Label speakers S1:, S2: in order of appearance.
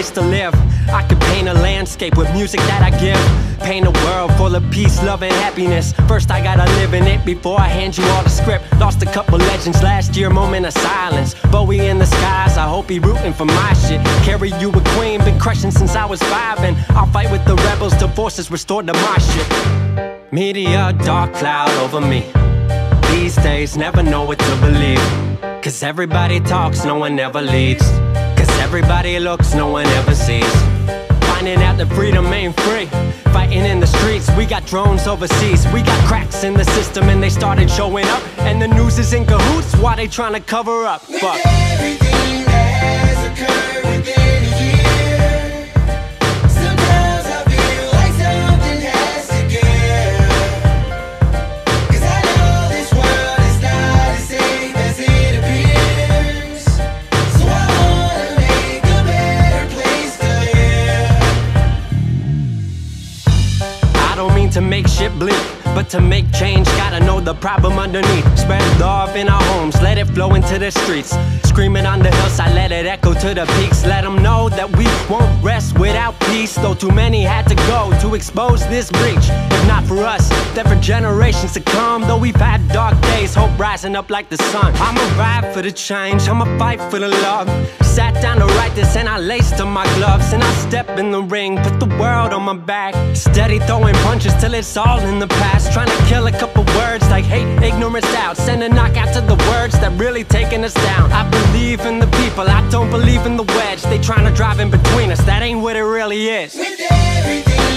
S1: place to live. I could paint a landscape with music that I give. Paint a world full of peace, love, and happiness. First, I gotta live in it before I hand you all the script. Lost a couple legends last year, moment of silence. Bowie in the skies, I hope he rooting for my shit. Carrie you a queen, been crushing since I was five, and I'll fight with the rebels till forces restored to my shit. Media, dark cloud over me. These days, never know what to believe. Cause everybody talks, no one ever leads. Everybody looks, no one ever sees. Finding out that freedom ain't free. Fighting in the streets, we got drones overseas. We got cracks in the system and they started showing up. And the news is in cahoots, why they trying to cover up? Fuck. Don't mean to make shit bleak, but to make change, gotta know the problem underneath. Spread love in our homes, let it flow into the streets. Screaming on the hillside, let it echo to the peaks. Let them know that we won't rest without peace. Though too many had to go to expose this breach. If not for us, then for generations to come. Though we've had dark days, hope rising up like the sun. I'ma ride for the change, I'ma fight for the love. Sat down to this and I laced up my gloves. And I step in the ring, put the world on my back. Steady throwing punches till it's all in the past. Trying to kill a couple words like hate, ignorance, out. Send a knockout to the words that really taking us down. I believe in the people, I don't believe in the wedge. They trying to drive in between us, that ain't what it really is.
S2: With everything